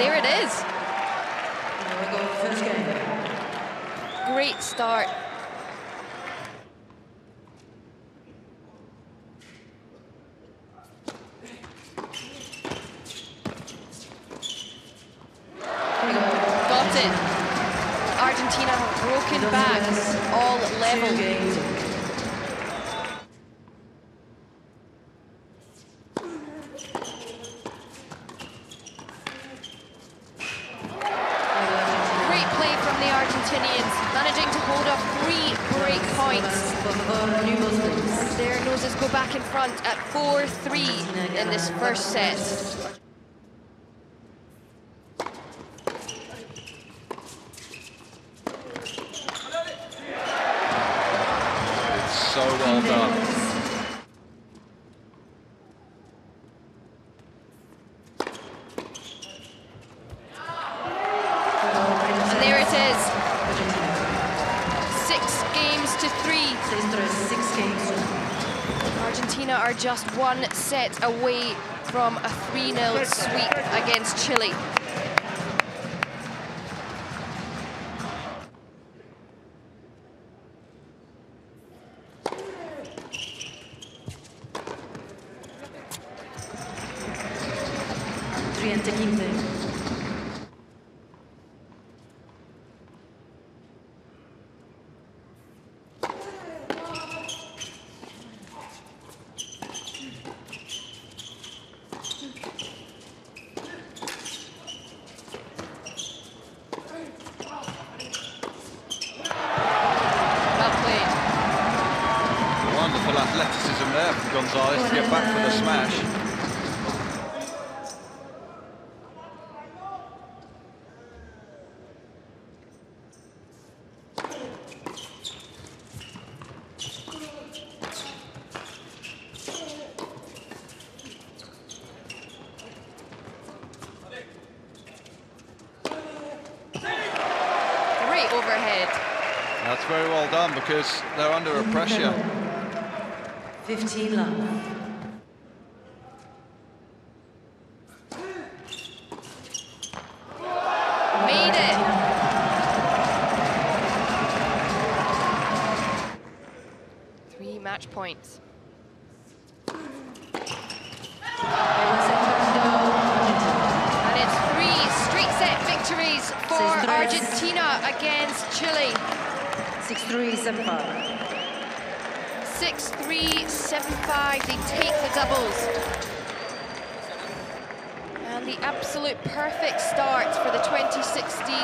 there it is. Great start. Got it. Argentina have broken back all levels. Great play from the Argentinians, managing to hold off three break points. Their noses go back in front at 4-3 in this first set. It's so well done. And there it is. Six games to three. Six games. Argentina are just one set away from a 3-0 sweep against Chile. Well athleticism there from Gonzalez to get back for the smash. Great overhead. That's very well done because they're under a pressure. 15 love. Made it. Three match points. And it's three straight set victories for Argentina against Chile. 6-3, 7-5. 6-3, 7-5, they take the doubles. And the absolute perfect start for the 2016